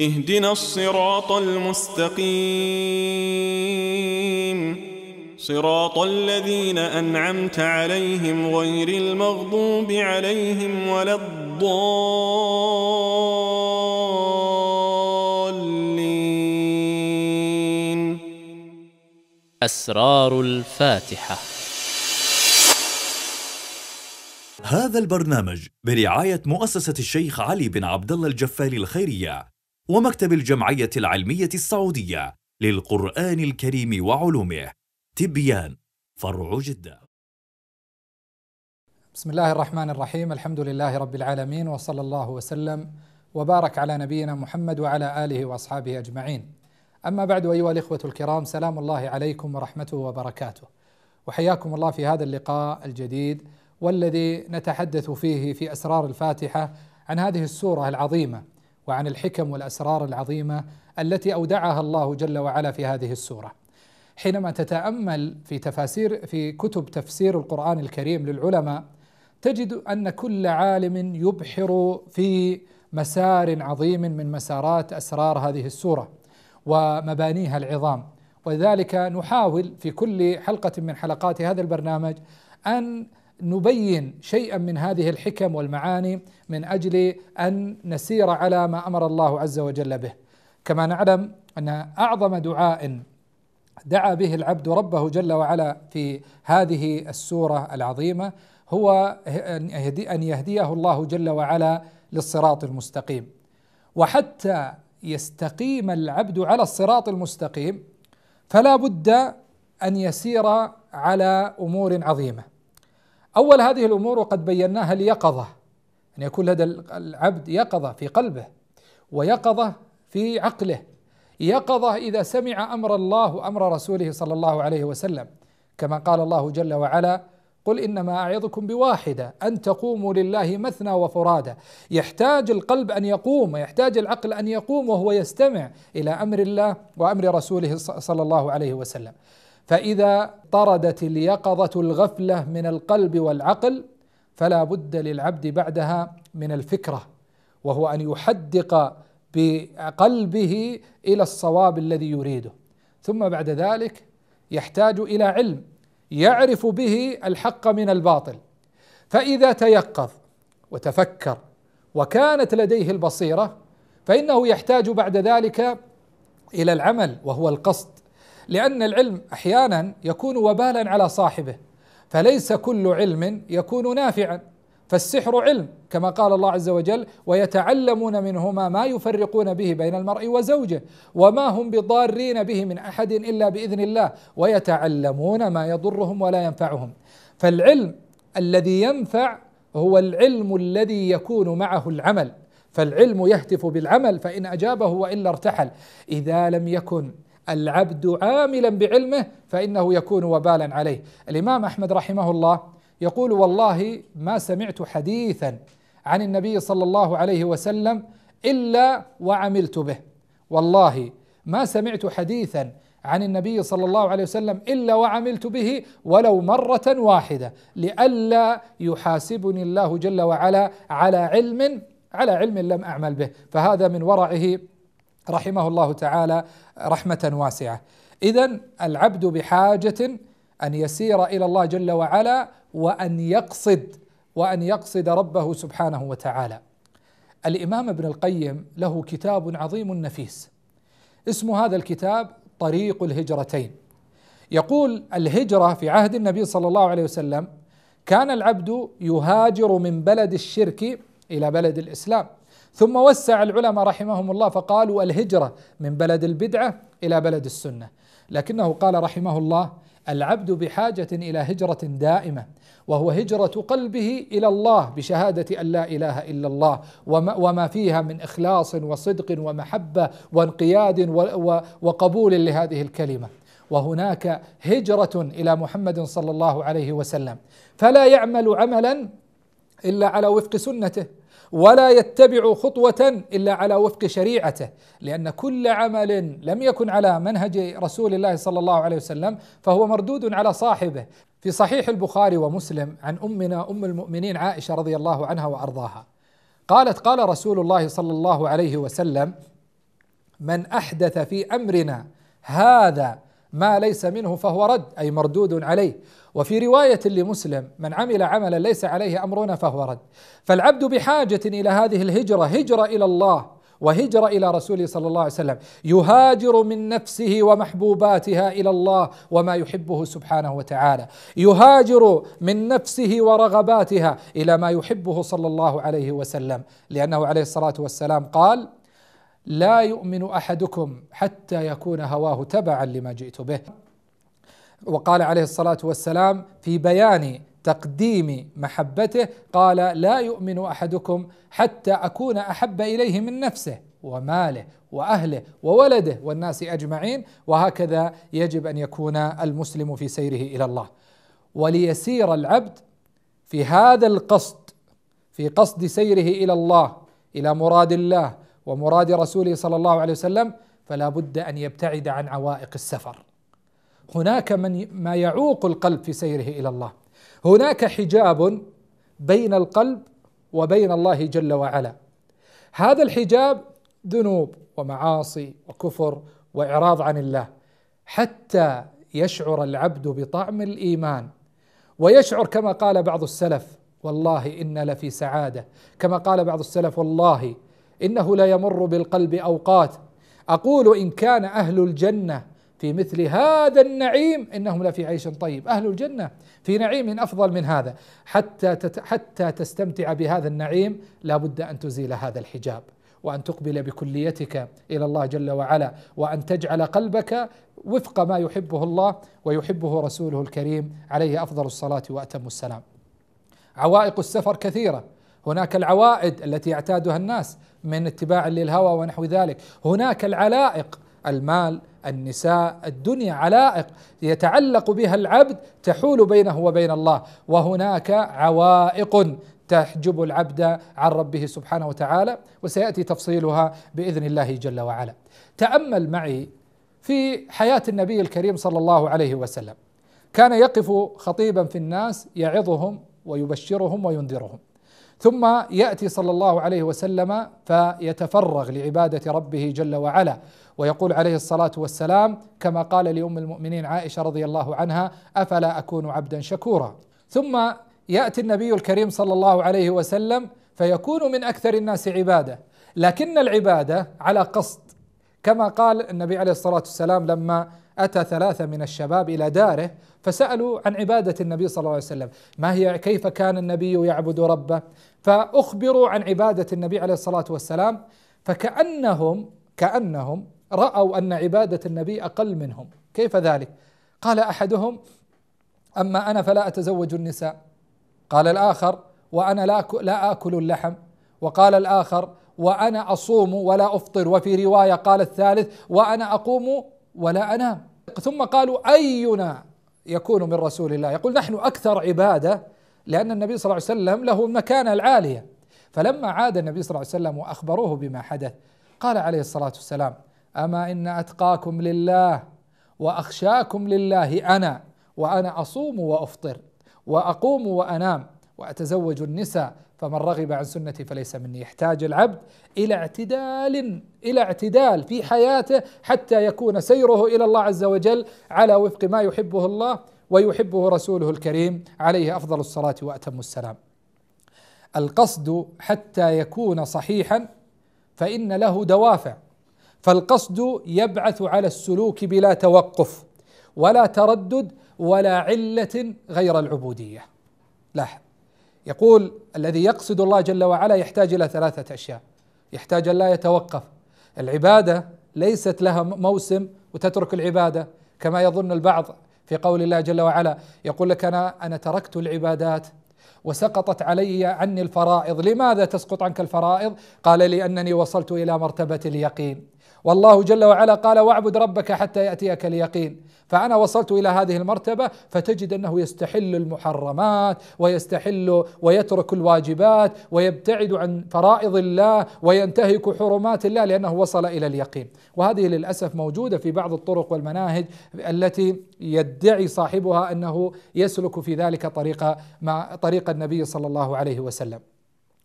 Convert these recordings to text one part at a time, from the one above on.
اهدنا الصراط المستقيم. صراط الذين أنعمت عليهم غير المغضوب عليهم ولا الضالين. أسرار الفاتحة. هذا البرنامج برعاية مؤسسة الشيخ علي بن عبد الله الجفاري الخيرية. ومكتب الجمعية العلمية السعودية للقرآن الكريم وعلومه تبيان فرع جدة بسم الله الرحمن الرحيم الحمد لله رب العالمين وصلى الله وسلم وبارك على نبينا محمد وعلى آله وأصحابه أجمعين. أما بعد أيها الإخوة الكرام سلام الله عليكم ورحمته وبركاته. وحياكم الله في هذا اللقاء الجديد والذي نتحدث فيه في أسرار الفاتحة عن هذه السورة العظيمة وعن الحكم والأسرار العظيمة التي أودعها الله جل وعلا في هذه السورة. حينما تتأمل في تفاسير في كتب تفسير القرآن الكريم للعلماء تجد أن كل عالم يبحر في مسار عظيم من مسارات أسرار هذه السورة ومبانيها العظام ولذلك نحاول في كل حلقة من حلقات هذا البرنامج أن نبين شيئا من هذه الحكم والمعاني من أجل أن نسير على ما أمر الله عز وجل به. كما نعلم أن أعظم دعاء دعا به العبد ربه جل وعلا في هذه السورة العظيمة هو أن يهديه الله جل وعلا للصراط المستقيم. وحتى يستقيم العبد على الصراط المستقيم فلا بد أن يسير على أمور عظيمة. أول هذه الأمور وقد بيناها اليقظه أن يكون لدى العبد يقظه في قلبه ويقظه في عقله يقظه إذا سمع أمر الله وامر رسوله صلى الله عليه وسلم. كما قال الله جل وعلا قل إنما أعظكم بواحدة أن تقوموا لله مثنى وفرادى. يحتاج القلب أن يقوم ويحتاج العقل أن يقوم وهو يستمع إلى أمر الله وأمر رسوله صلى الله عليه وسلم. فإذا طردت اليقظة الغفلة من القلب والعقل فلا بد للعبد بعدها من الفكرة وهو أن يحدق بقلبه إلى الصواب الذي يريده. ثم بعد ذلك يحتاج إلى علم يعرف به الحق من الباطل. فإذا تيقظ وتفكر وكانت لديه البصيرة فإنه يحتاج بعد ذلك إلى العمل وهو القصد. لأن العلم أحيانا يكون وبالا على صاحبه فليس كل علم يكون نافعا فالسحر علم كما قال الله عز وجل ويتعلمون منهما ما يفرقون به بين المرء وزوجه وما هم بضارين به من أحد إلا بإذن الله ويتعلمون ما يضرهم ولا ينفعهم. فالعلم الذي ينفع هو العلم الذي يكون معه العمل فالعلم يهتف بالعمل فإن أجابه وإلا ارتحل. إذا لم يكن العبد عاملا بعلمه فإنه يكون وبالا عليه. الإمام أحمد رحمه الله يقول والله ما سمعت حديثا عن النبي صلى الله عليه وسلم إلا وعملت به. والله ما سمعت حديثا عن النبي صلى الله عليه وسلم إلا وعملت به ولو مرة واحدة لئلا يحاسبني الله جل وعلا على علم على علم لم أعمل به. فهذا من ورعه رحمه الله تعالى رحمة واسعة اذا العبد بحاجة أن يسير إلى الله جل وعلا وأن يقصد وأن يقصد ربه سبحانه وتعالى. الإمام ابن القيم له كتاب عظيم نفيس اسم هذا الكتاب طريق الهجرتين. يقول الهجرة في عهد النبي صلى الله عليه وسلم كان العبد يهاجر من بلد الشرك إلى بلد الإسلام ثم وسع العلماء رحمهم الله فقالوا الهجرة من بلد البدعة إلى بلد السنة. لكنه قال رحمه الله العبد بحاجة إلى هجرة دائمة وهو هجرة قلبه إلى الله بشهادة أن لا إله إلا الله وما فيها من إخلاص وصدق ومحبة وانقياد وقبول لهذه الكلمة. وهناك هجرة إلى محمد صلى الله عليه وسلم. فلا يعمل عملا إلا على وفق سنته. ولا يتبع خطوة إلا على وفق شريعته لأن كل عمل لم يكن على منهج رسول الله صلى الله عليه وسلم فهو مردود على صاحبه. في صحيح البخاري ومسلم عن أمنا أم المؤمنين عائشة رضي الله عنها وأرضاها قالت قال رسول الله صلى الله عليه وسلم من أحدث في أمرنا هذا ما ليس منه فهو رد أي مردود عليه. وفي رواية لمسلم من عمل عملا ليس عليه أمرنا فهو رد. فالعبد بحاجة إلى هذه الهجرة هجرة إلى الله وهجرة إلى رسوله صلى الله عليه وسلم. يهاجر من نفسه ومحبوباتها إلى الله وما يحبه سبحانه وتعالى. يهاجر من نفسه ورغباتها إلى ما يحبه صلى الله عليه وسلم. لأنه عليه الصلاة والسلام قال لا يؤمن أحدكم حتى يكون هواه تبعا لما جئت به. وقال عليه الصلاة والسلام في بيان تقديم محبته قال لا يؤمن أحدكم حتى أكون أحب إليه من نفسه وماله وأهله وولده والناس أجمعين وهكذا يجب أن يكون المسلم في سيره إلى الله. وليسير العبد في هذا القصد في قصد سيره إلى الله إلى مراد الله ومراد رسوله صلى الله عليه وسلم فلا بد أن يبتعد عن عوائق السفر. هناك من ما يعوق القلب في سيره إلى الله. هناك حجاب بين القلب وبين الله جل وعلا. هذا الحجاب ذنوب ومعاصي وكفر وإعراض عن الله. حتى يشعر العبد بطعم الإيمان. ويشعر كما قال بعض السلف والله إن لفي سعادة. كما قال بعض السلف والله إنه لا يمر بالقلب أوقات. أقول إن كان أهل الجنة في مثل هذا النعيم إنهم لفي عيش طيب، أهل الجنة في نعيم أفضل من هذا، حتى حتى تستمتع بهذا النعيم لابد أن تزيل هذا الحجاب، وأن تقبل بكليتك إلى الله جل وعلا، وأن تجعل قلبك وفق ما يحبه الله ويحبه رسوله الكريم. عليه أفضل الصلاة وأتم السلام. عوائق السفر كثيرة، هناك العوائد التي يعتادها الناس من اتباع للهوى ونحو ذلك، هناك العلائق المال النساء الدنيا علائق يتعلق بها العبد تحول بينه وبين الله وهناك عوائق تحجب العبد عن ربه سبحانه وتعالى وسيأتي تفصيلها بإذن الله جل وعلا. تأمل معي في حياة النبي الكريم صلى الله عليه وسلم. كان يقف خطيبا في الناس يعظهم ويبشرهم وينذرهم. ثم يأتي صلى الله عليه وسلم فيتفرغ لعبادة ربه جل وعلا ويقول عليه الصلاة والسلام كما قال لأم المؤمنين عائشة رضي الله عنها أفلا أكون عبدا شكورا؟ ثم يأتي النبي الكريم صلى الله عليه وسلم فيكون من أكثر الناس عبادة. لكن العبادة على قصد كما قال النبي عليه الصلاة والسلام لما أتى ثلاثة من الشباب إلى داره فسألوا عن عبادة النبي صلى الله عليه وسلم. ما هي؟ كيف كان النبي يعبد ربه؟ فأخبروا عن عبادة النبي عليه الصلاة والسلام فكانهم كأنهم رأوا أن عبادة النبي أقل منهم. كيف ذلك؟ قال أحدهم أما أنا فلا أتزوج النساء. قال الآخر وأنا لا لا آكل اللحم. وقال الآخر وأنا أصوم ولا أفطر. وفي رواية قال الثالث وأنا أقوم ولا انام ثم قالوا أينا يكون من رسول الله؟ يقول نحن أكثر عبادة لأن النبي صلى الله عليه وسلم له المكانة العالية. فلما عاد النبي صلى الله عليه وسلم وأخبروه بما حدث قال عليه الصلاة والسلام أما إن أتقاكم لله وأخشاكم لله أنا وأنا أصوم وأفطر وأقوم وأنام وأتزوج النساء فمن رغب عن سنتي فليس مني يحتاج العبد إلى اعتدال إلى اعتدال في حياته حتى يكون سيره إلى الله عز وجل على وفق ما يحبه الله ويحبه رسوله الكريم عليه أفضل الصلاة وأتم السلام. القصد حتى يكون صحيحا فإن له دوافع فالقصد يبعث على السلوك بلا توقف ولا تردد ولا علة غير العبودية. لاحظ يقول الذي يقصد الله جل وعلا يحتاج إلى ثلاثة أشياء. يحتاج أن لا يتوقف. العبادة ليست لها موسم وتترك العبادة كما يظن البعض في قول الله جل وعلا. يقول لك أنا أنا تركت العبادات وسقطت علي عني الفرائض. لماذا تسقط عنك الفرائض؟ قال لأنني وصلت إلى مرتبة اليقين. والله جل وعلا قال واعبد ربك حتى يأتيك اليقين. فأنا وصلت إلى هذه المرتبة فتجد أنه يستحل المحرمات ويستحل ويترك الواجبات ويبتعد عن فرائض الله وينتهك حرمات الله لأنه وصل إلى اليقين. وهذه للأسف موجودة في بعض الطرق والمناهج التي يدعي صاحبها أنه يسلك في ذلك طريق ما طريق النبي صلى الله عليه وسلم.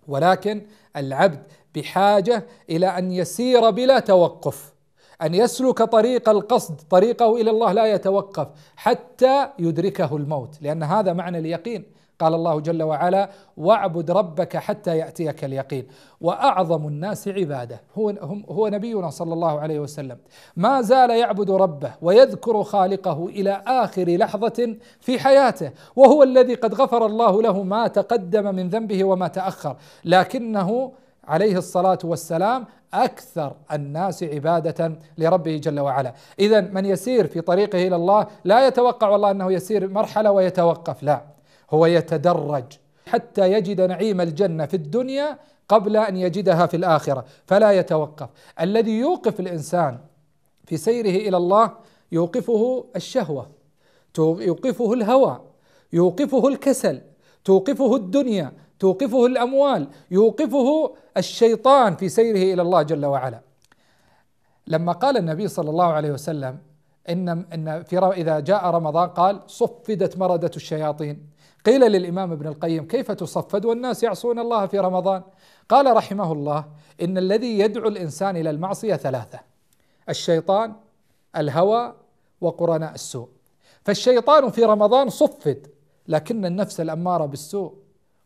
ولكن العبد بحاجة إلى أن يسير بلا توقف أن يسلك طريق القصد طريقه إلى الله لا يتوقف حتى يدركه الموت لأن هذا معنى اليقين. قال الله جل وعلا واعبد ربك حتى يأتيك اليقين. وأعظم الناس عباده. هو هو نبينا صلى الله عليه وسلم. ما زال يعبد ربه ويذكر خالقه إلى آخر لحظة في حياته وهو الذي قد غفر الله له ما تقدم من ذنبه وما تأخر. لكنه عليه الصلاة والسلام أكثر الناس عبادة لربه جل وعلا، اذا من يسير في طريقه إلى الله لا يتوقع والله أنه يسير مرحلة ويتوقف، لا. هو يتدرج حتى يجد نعيم الجنة في الدنيا قبل أن يجدها في الآخرة، فلا يتوقف، الذي يوقف الإنسان في سيره إلى الله يوقفه الشهوة، يوقفه الهوى، يوقفه الكسل، توقفه الدنيا توقفه الأموال يوقفه الشيطان في سيره إلى الله جل وعلا. لما قال النبي صلى الله عليه وسلم إن إن في إذا جاء رمضان قال صفدت مردة الشياطين. قيل للإمام ابن القيم كيف تصفد والناس يعصون الله في رمضان؟ قال رحمه الله إن الذي يدعو الإنسان إلى المعصية ثلاثة الشيطان الهوى وقرناء السوء. فالشيطان في رمضان صفد لكن النفس الأمارة بالسوء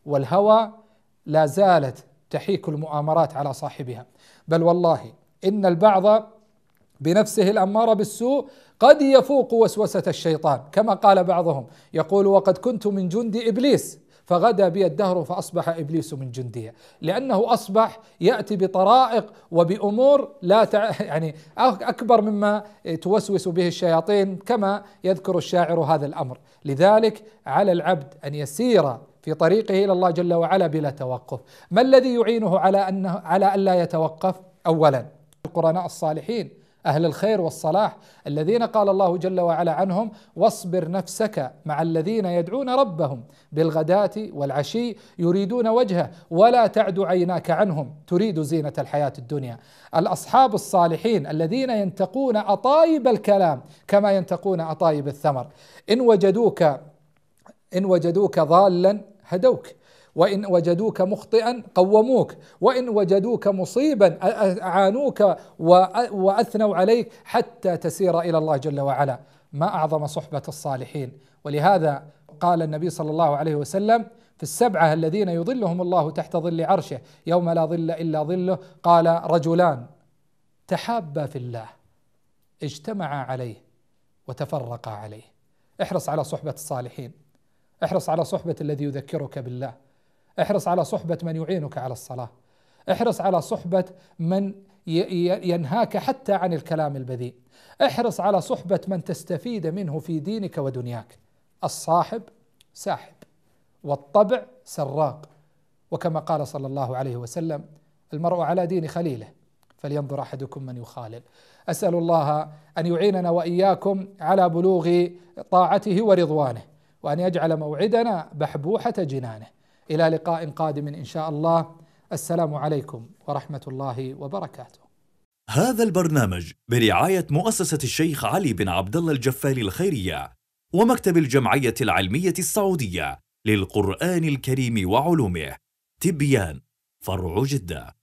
والهوى لا زالت تحيك المؤامرات على صاحبها. بل والله إن البعض بنفسه الأمارة بالسوء قد يفوق وسوسة الشيطان كما قال بعضهم. يقول وقد كنت من جند إبليس فغدا بي الدهر فأصبح إبليس من جندي. لأنه أصبح يأتي بطرائق وبأمور لا تع... يعني أكبر مما توسوس به الشياطين كما يذكر الشاعر هذا الأمر. لذلك على العبد أن يسير في طريقه إلى الله جل وعلا بلا توقف. ما الذي يعينه على انه على الا يتوقف؟ اولا القرناء الصالحين. أهل الخير والصلاح الذين قال الله جل وعلا عنهم واصبر نفسك مع الذين يدعون ربهم بالغداة والعشي يريدون وجهه ولا تعد عيناك عنهم تريد زينة الحياة الدنيا. الأصحاب الصالحين الذين ينتقون أطايب الكلام كما ينتقون أطايب الثمر. إن وجدوك إن وجدوك ضالا هدوك. وإن وجدوك مخطئا قوموك وإن وجدوك مصيبا أعانوك وأثنوا عليك حتى تسير إلى الله جل وعلا. ما أعظم صحبة الصالحين. ولهذا قال النبي صلى الله عليه وسلم في السبعة الذين يظلهم الله تحت ظل عرشه يوم لا ظل إلا ظله قال رجلان تحابا في الله اجتمعا عليه وتفرقا عليه. احرص على صحبة الصالحين. احرص على صحبة الذي يذكرك بالله. احرص على صحبة من يعينك على الصلاة. احرص على صحبة من ينهاك حتى عن الكلام البذيء. احرص على صحبة من تستفيد منه في دينك ودنياك. الصاحب ساحب والطبع سراق. وكما قال صلى الله عليه وسلم المرء على دين خليله فلينظر أحدكم من يخالل. أسأل الله أن يعيننا وإياكم على بلوغ طاعته ورضوانه وأن يجعل موعدنا بحبوحة جنانه. إلى لقاء قادم إن شاء الله. السلام عليكم ورحمة الله وبركاته. هذا البرنامج برعاية مؤسسة الشيخ علي بن عبد الله الجفالي الخيرية ومكتب الجمعية العلمية السعودية للقرآن الكريم وعلومه. تبيان فرع جدة.